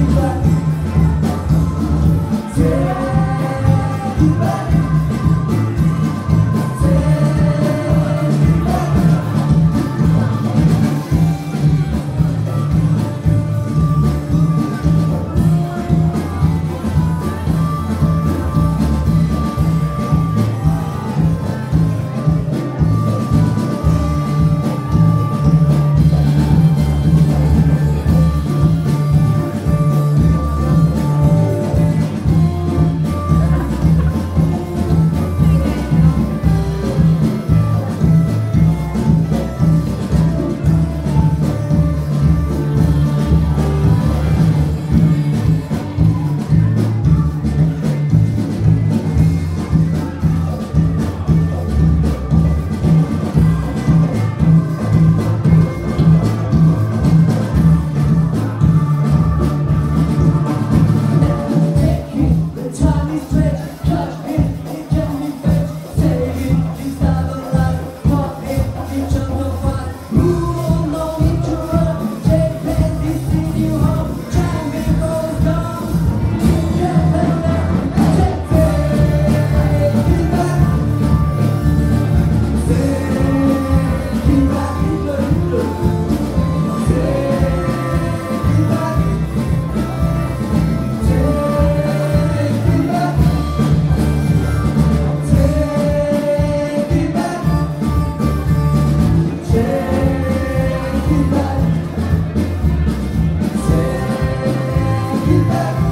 you back. be back.